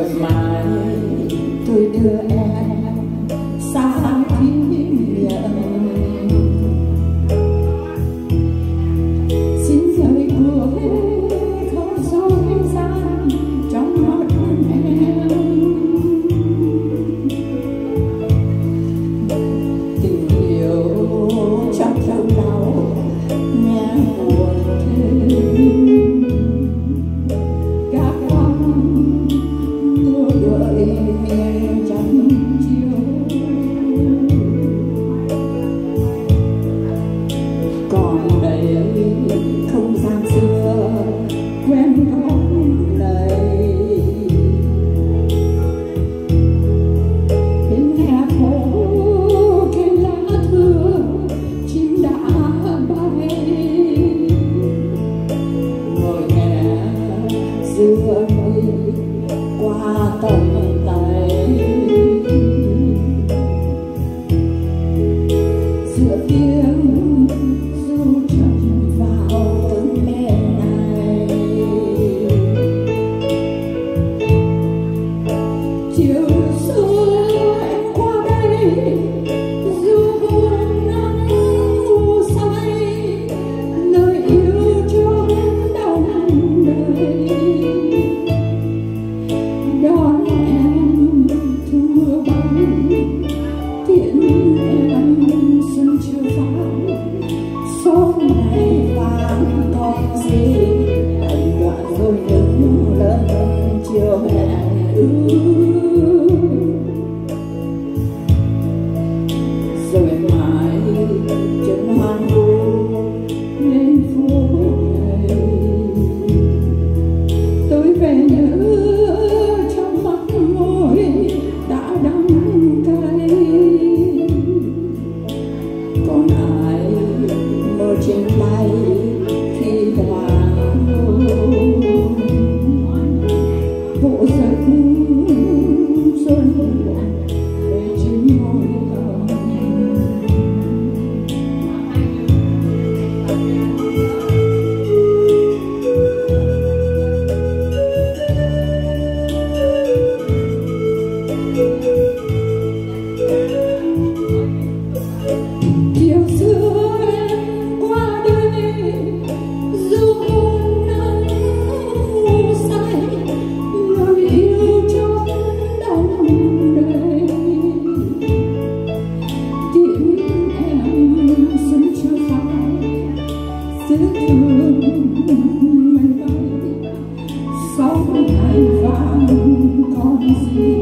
of mine. you. Holy you.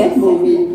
é bom,